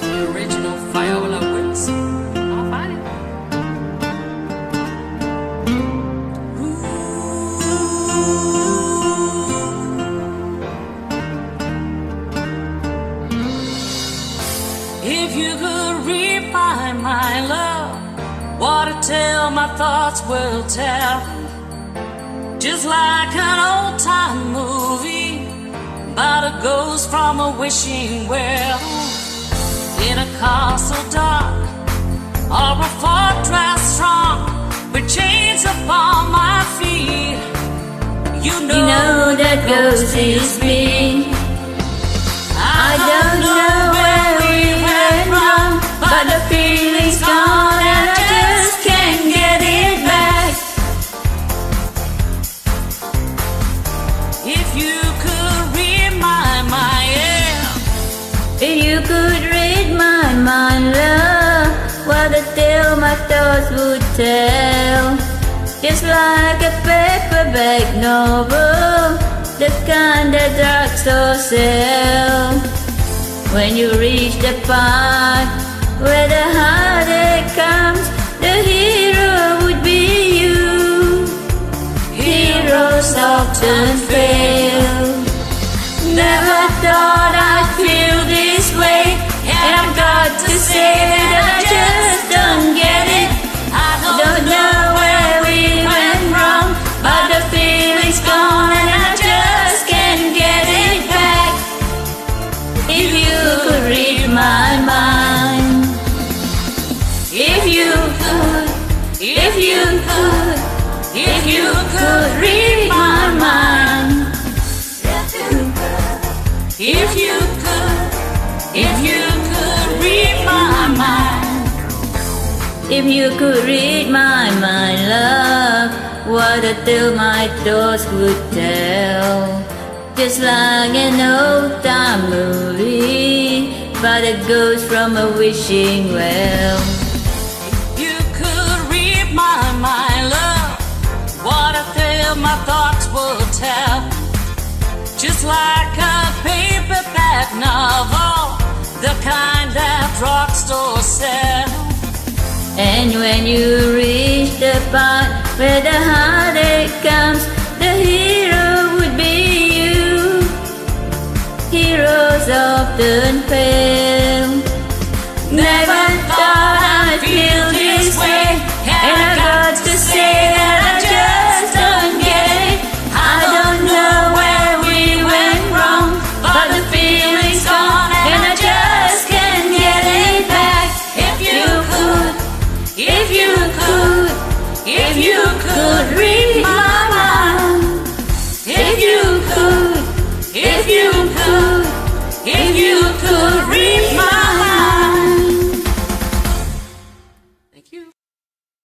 The original Viola Wilson. I'll find it. If you could read my, my love, what a tale my thoughts will tell. Just like an old time movie about a ghost from a wishing well. Or a fortress strong with chains upon my feet. You know, You know that ghost is me. I don't know where we went wrong, but the feeling's gone and I just can't get it back. If you could tell. Just like a paperback novel, the kind that drugstore sell. When you reach the part where the heartache comes, the hero would be you. Heroes often fail. Never thought I'd feel this way, and I've got to say that you could, if you could read my mind. If you could, if you could read my mind. If you could read my mind, love, what a tale my thoughts would tell. Just like an old time movie, but a ghost from a wishing well. My thoughts will tell. Just like a paperback novel, the kind that drugstore sell. And when you reach the part where the heartache comes, the hero would be you. Heroes often fail.